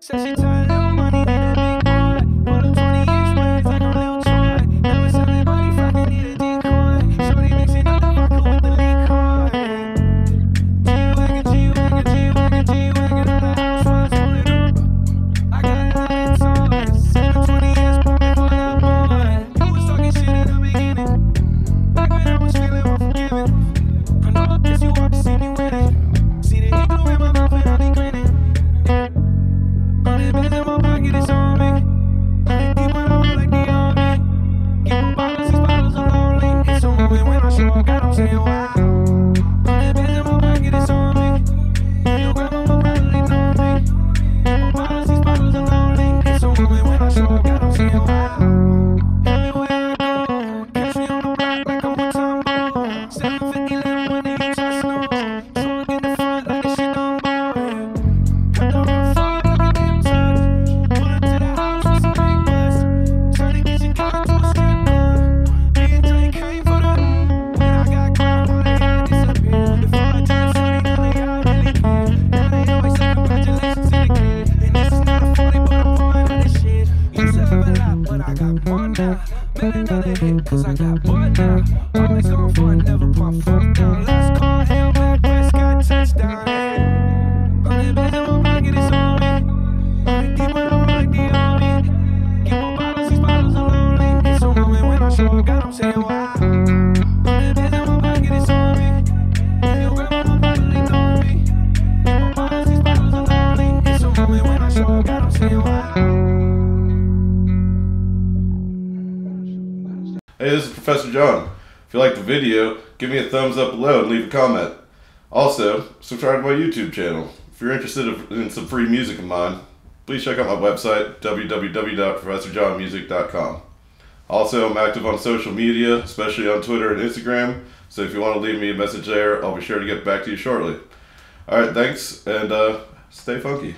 Says she turned now, but now. Always on fun, never pump funk down. Let's call him back, Prescott touchdown. Yeah. Running back in deep I'm like the army. Give bottles, these bottles are lonely. It's a moment when I show up, God, I'm. Hey, this is Professor John. If you liked the video, give me a thumbs up below and leave a comment. Also, subscribe to my YouTube channel. If you're interested in some free music of mine, please check out my website, www.professorjohnmusic.com. Also, I'm active on social media, especially on Twitter and Instagram, so if you want to leave me a message there, I'll be sure to get back to you shortly. All right, thanks, and uh, stay funky.